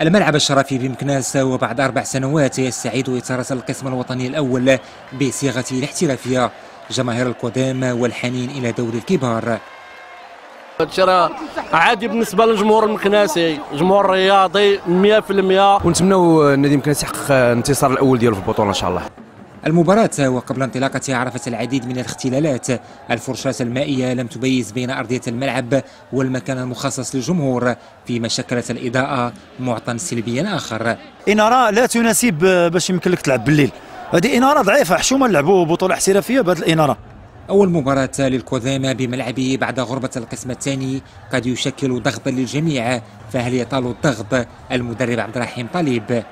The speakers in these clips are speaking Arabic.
الملعب الشرفي بمكناس وبعد أربع سنوات يستعيد إثارة القسم الوطني الأول بصيغته الاحترافية. جماهير القدام والحنين إلى دوري الكبار. هادشي راه عادي بالنسبة للجمهور المكناسي جمهور رياضي 100% ونتمنوا النادي مكناس يحقق الانتصار الأول ديالو في البطولة إن شاء الله. المباراة وقبل انطلاقتها عرفت العديد من الاختلالات. الفرشاة المائية لم تميز بين أرضية الملعب والمكان المخصص للجمهور فيما شكلت الإضاءة معطى سلبيا آخر. إنارة لا تناسب باش يمكن لك تلعب بالليل. هذه إنارة ضعيفة حشومة لعبوا بطولة احترافية بهذه الإنارة. أول مباراة للكوذامة بملعبه بعد غربة القسم الثاني قد يشكل ضغطا للجميع فهل يطال الضغط المدرب عبد الرحيم طالب؟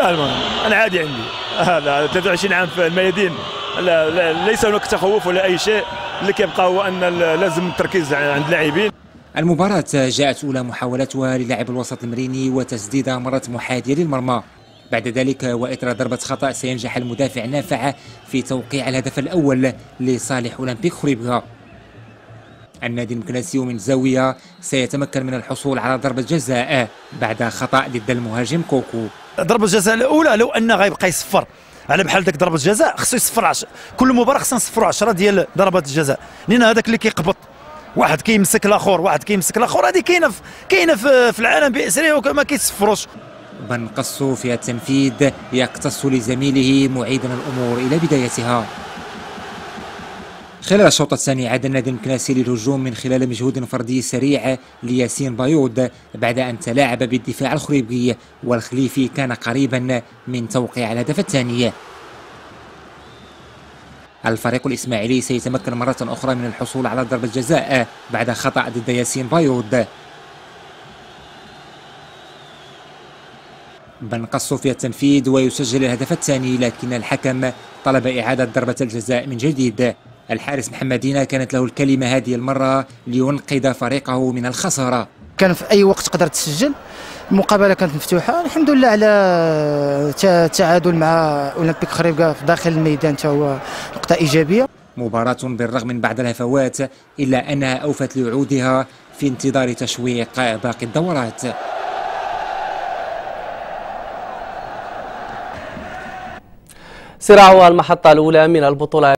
لا أنا عادي عندي. هذا 23 عام في الميادين. لا, لا ليس هناك تخوف ولا أي شيء. اللي كيبقى هو أن لازم التركيز عند اللاعبين. المباراة جاءت أولى محاولتها للاعب الوسط المريني وتسديدها مرت محاذية للمرمى. بعد ذلك وإثر ضربة خطأ سينجح المدافع نافع في توقيع الهدف الأول لصالح أولمبيك خريبكا النادي المكناسي من زاوية سيتمكن من الحصول على ضربة جزاء بعد خطأ ضد المهاجم كوكو. ضربة الجزاء الأولى لو أنه غيبقى يصفر. على بحال ديك ضربة الجزاء خصو يصفر عش... كل مباراة خصنا نصفروا 10 ديال ضربات الجزاء. لأن هذاك اللي كيقبط. واحد كيمسك الآخر واحد كيمسك الآخر. هذه كاينة في كاينة في, في العالم باسره وما كيتصفروش. بن قصو في التنفيذ يقتص لزميله معيدا الأمور إلى بدايتها. خلال الشوط الثاني عاد النادي المكناسي للهجوم من خلال مجهود فردي سريع لياسين بايود بعد أن تلاعب بالدفاع الخريبي والخليفي كان قريبا من توقيع الهدف الثاني. الفريق الإسماعيلي سيتمكن مرة أخرى من الحصول على ضربة جزاء بعد خطأ ضد ياسين بايود بنقص في التنفيذ ويسجل الهدف الثاني لكن الحكم طلب إعادة ضربة الجزاء من جديد. الحارس محمدينا كانت له الكلمة هذه المرة لينقذ فريقه من الخسارة. كان في أي وقت قدرت تسجل؟ المقابلة كانت مفتوحة. الحمد لله على التعادل مع أولمبيك خريبكا في داخل الميدان. هو نقطة إيجابية. مباراة بالرغم من بعض الهفوات إلا أنها أوفت لوعودها في انتظار تشويق باقي الدورات. صراع المحطة الأولى من البطولة